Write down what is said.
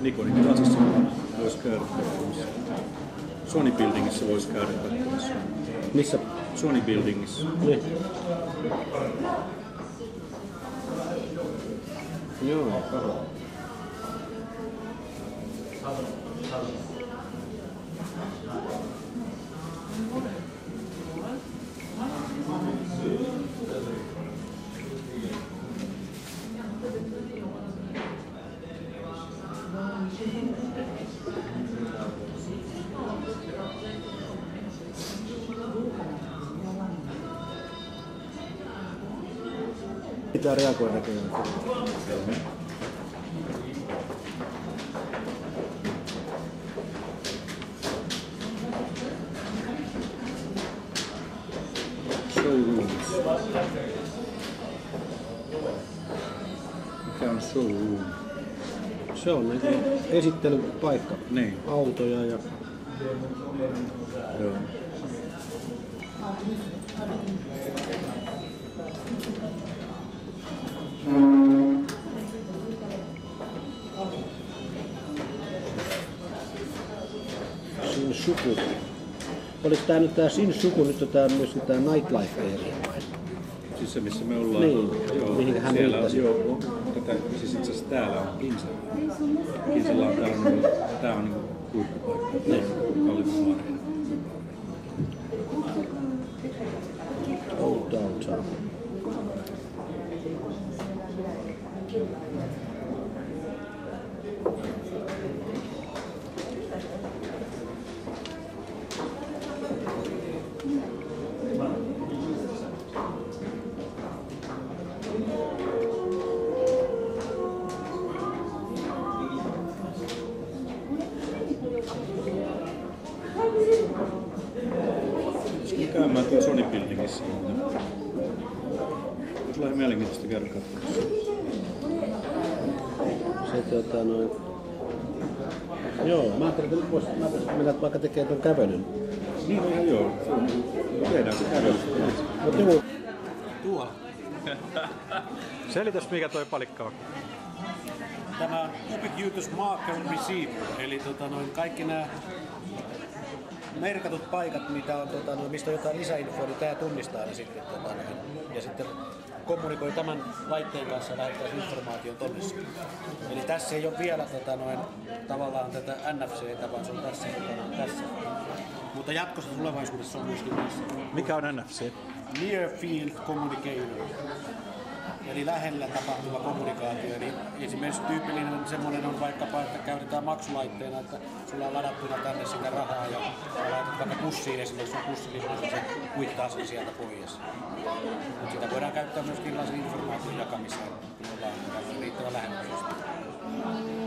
Nikonin kasassa voisi käydä katsomassa. Sony Buildingissa voisi käydä katsomassa. Missä? Sony Buildingissa. Niin. Joo, kato. Pitää reagoida. Showrooms. Mikä on showroom? Se on niin esittelypaikka. Niin, Autoja ja joo. Shinjuku. Oliko tää nyt tää Shinjuku nyt tää myöskin tää Nightlife area vai? Siis se missä me ollaan. Niin, mihinkä hän siellä on, viittasi. joo, tätä, siis itse asiassa täällä on Kinsa. Kinsalla on täällä, on, tää on niinku huippupaikka. Niin. Kallivusaareen. Old Downtown. Käymään tuolla Sony Buildingissa. Ihan mielenkiintoista käydä katsomassa. Se tota noin... Joo, mä ajattelin, että nyt vois mä vois mennä vaikka tekee tuon kävelyn. Niin on ihan joo. Tehdään se kävely. Mut juu, Tuolla. Selitäs mikä toi palikka on. Tämä on Ubiquitous Marker Receiver, eli tota noin, kaikki nämä merkatut paikat, mitä on, tota noin, mistä on jotain lisäinfoa, niin tämä tunnistaa ne sitten. Tota ja sitten kommunikoi tämän laitteen kanssa ja lähettää informaation tonne. Eli tässä ei ole vielä tota noin, tavallaan tätä NFC-tä, vaan se on tässä, tota tässä. Mutta jatkossa tulevaisuudessa on myöskin tässä. Mikä on NFC? Near Field Communicator. Eli lähellä tapahtuva kommunikaatio. Eli esimerkiksi tyypillinen semmoinen on vaikkapa, että käytetään maksulaitteena, että sulla on ladattuna tänne sitä rahaa ja laitat vaikka pussiin esimerkiksi sun pussilippuun, se kuittaa sen sieltä pois. Mutta sitä voidaan käyttää myöskin erilaisen informaation jakamiseen, kun ollaan riittävän lähellä.